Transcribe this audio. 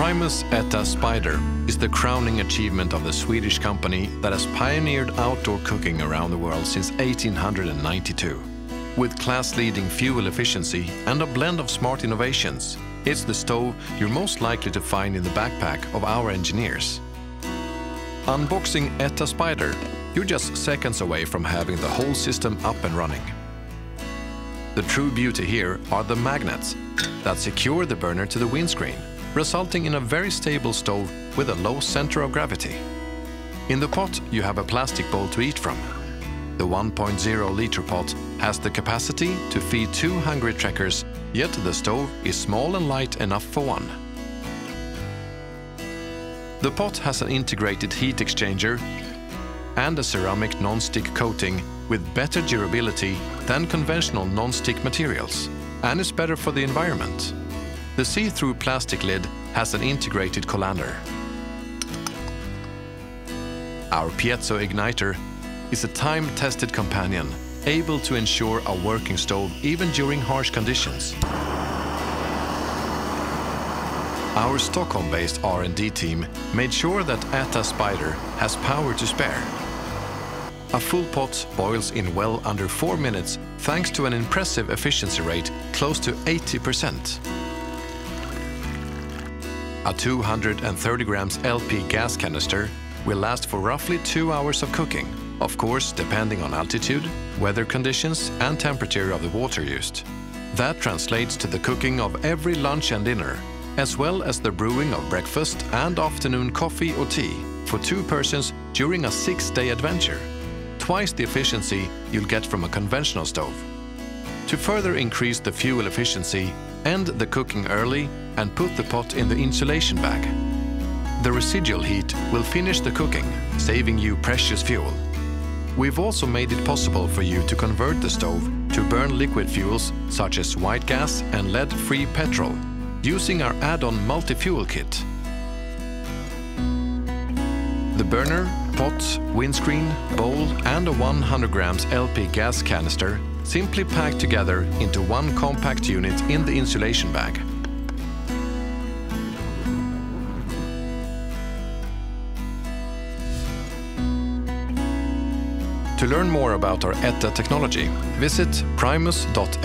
Primus Eta Spider is the crowning achievement of the Swedish company that has pioneered outdoor cooking around the world since 1892. With class-leading fuel efficiency and a blend of smart innovations, it's the stove you're most likely to find in the backpack of our engineers. Unboxing Eta Spider, you're just seconds away from having the whole system up and running. The true beauty here are the magnets that secure the burner to the windscreen resulting in a very stable stove with a low center of gravity. In the pot, you have a plastic bowl to eat from. The 1.0 liter pot has the capacity to feed two hungry trekkers, yet the stove is small and light enough for one. The pot has an integrated heat exchanger and a ceramic non-stick coating with better durability than conventional non-stick materials and is better for the environment. The see-through plastic lid has an integrated colander. Our piezo igniter is a time-tested companion able to ensure a working stove even during harsh conditions. Our Stockholm-based R&D team made sure that Eta Spider has power to spare. A full pot boils in well under 4 minutes thanks to an impressive efficiency rate close to 80%. A 230 grams LP gas canister will last for roughly two hours of cooking, of course depending on altitude, weather conditions and temperature of the water used. That translates to the cooking of every lunch and dinner, as well as the brewing of breakfast and afternoon coffee or tea for two persons during a six-day adventure. Twice the efficiency you'll get from a conventional stove. To further increase the fuel efficiency, end the cooking early and put the pot in the insulation bag. The residual heat will finish the cooking, saving you precious fuel. We've also made it possible for you to convert the stove to burn liquid fuels such as white gas and lead-free petrol using our add-on multi-fuel kit. The burner, pot, windscreen, bowl and a 100 grams LP gas canister simply packed together into one compact unit in the insulation bag. To learn more about our ETA technology, visit primus.se/eta.